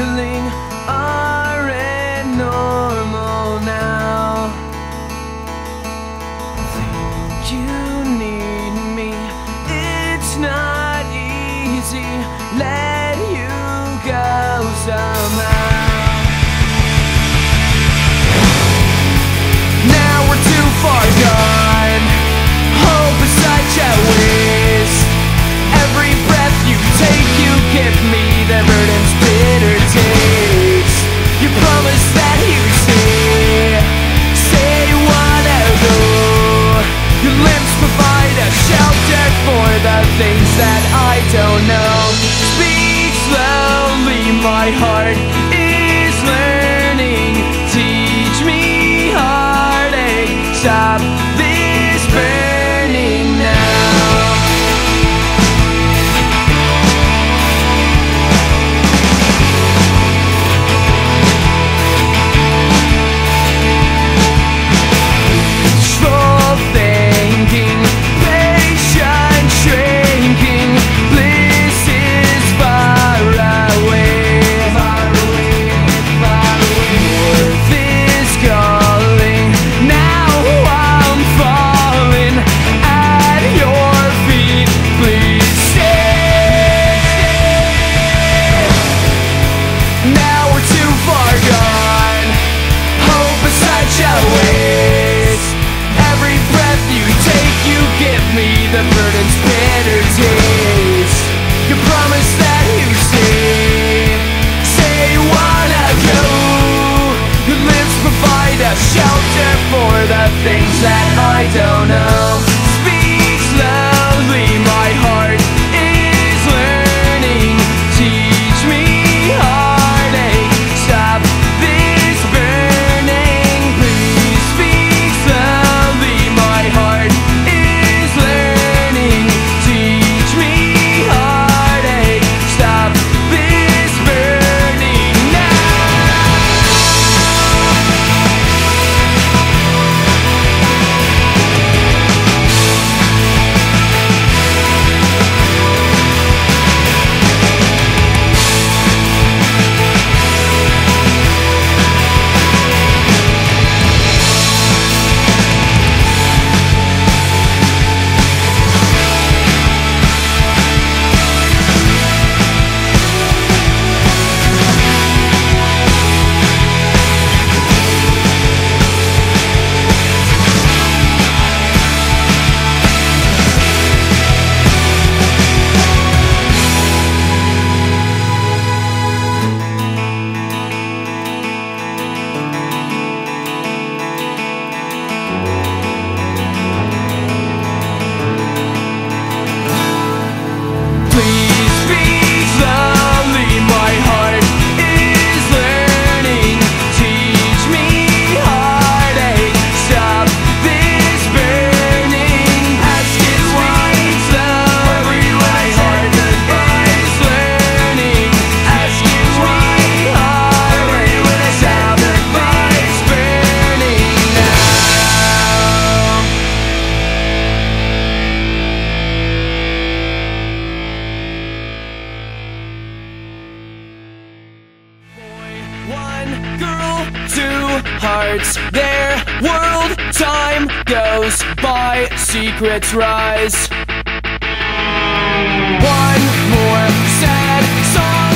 feeling. I don't know. Speak slowly, my heart. Bitter taste. You promised that you see. Say you wanna go provide a shelter for the things that I don't know. two hearts, their world time goes by, secrets rise. One more sad song.